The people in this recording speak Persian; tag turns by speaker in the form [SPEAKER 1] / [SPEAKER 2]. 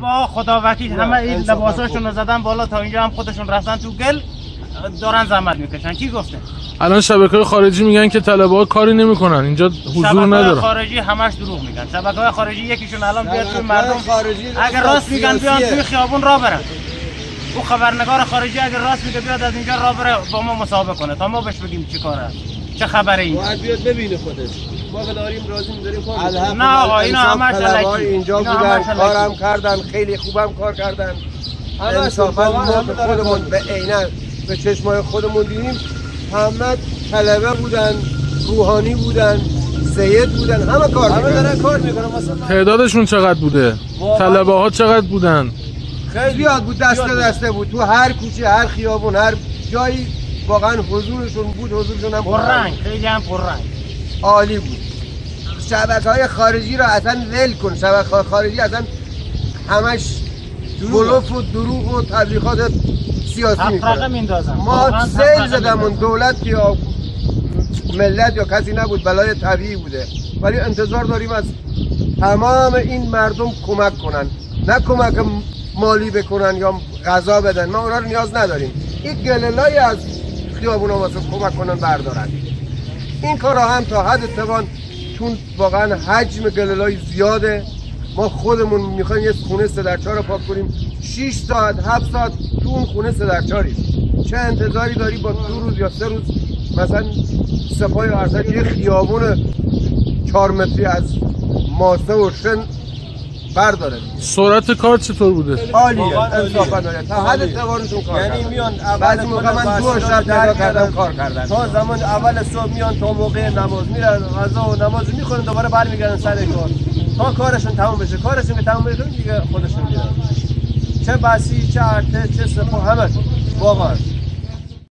[SPEAKER 1] با خدا وکیل همه این لباساشون رو زدن بالا تا اینجا هم خودشون رفتن تو گل دارن زحمت می‌کشن. کی گفته؟
[SPEAKER 2] الان شبکه خارجی میگن که طلبه ها کاری نمی‌کنن اینجا حضور
[SPEAKER 1] شبکه
[SPEAKER 2] ندارن.
[SPEAKER 1] خارجی همش دروغ میگن. شبکه های خارجی یکیشون الان بیاد توی مردم.
[SPEAKER 3] خارجی
[SPEAKER 1] اگر راست میگن بیان. توی خیابون را برن. او خبرنگار خارجی اگر راست میگه بیاد از اینجا را بره با ما مصاحبه کنه تا ما بهش بگیم چی کاره چه خبره این
[SPEAKER 4] باید بیاد ببینه خودش ما داریم راضی داریم کار
[SPEAKER 1] نه آقا، اینا همش علکی.
[SPEAKER 3] اینجا بودن. کارم کردن خیلی خوبم کار کردن
[SPEAKER 4] همه
[SPEAKER 3] انصافا ما به خودمون به عینه به چشمای خودمون دیدیم همه طلبه بودن روحانی بودن سید بودن همه کار
[SPEAKER 4] همه
[SPEAKER 3] می‌کردن.
[SPEAKER 4] دارن کار می‌کنن
[SPEAKER 2] تعدادشون چقدر بوده. طلبه ها چقدر بودن
[SPEAKER 4] خیلی
[SPEAKER 3] زیاد بود دسته. دسته بود تو هر کوچه هر خیابون هر جایی واقعا حضورشون بود حضورشون هم
[SPEAKER 1] پررنگ خیلی هم پررنگ.
[SPEAKER 3] عالی بود. شبکه های خارجی رو اصلا ول کن. شبکه های خارجی اصلا همش بلوف و دروغ و تبلیغات سیاسی می‌کنن
[SPEAKER 1] میندازن
[SPEAKER 3] ما سیل زدمون. دولت یا ملت یا کسی نبود بلای طبیعی بوده. ولی انتظار داریم از تمام این مردم کمک کنن. نه کمک مالی بکنن یا غذا بدن. ما اونا رو نیاز نداریم. این گللای از خیابون ها واسه کمک کنن بردارن. این کار هم تا حد توان چون واقعا حجم گللای زیاده ما خودمون می‌خوایم یه خونه سه در چهار پاک کنیم. 6 ساعت 7 ساعت تو اون خونه سه در چهاریم چه انتظاری داری با دو روز یا سه روز؟ مثلا سپاه ارتش یه خیابون چهار متری از ماسه و شن برداره.
[SPEAKER 2] سرعت کار چطور بوده؟
[SPEAKER 3] عالیه. انصافا عالیه. تا حد توانشون کار
[SPEAKER 4] یعنی. میان اول
[SPEAKER 3] بعضی موقع من دو شب نگاه کردم کار کردن.
[SPEAKER 4] تا زمان اول صبح میان تا موقع نماز میرن غذا و نماز می‌خورن دوباره برمیگردن سر کار. تا کارشون تموم بشه. کارشون که تموم بشه دیگه خودشون میرن. چه بسی چه ارتش چه سپاه همه. واقعا.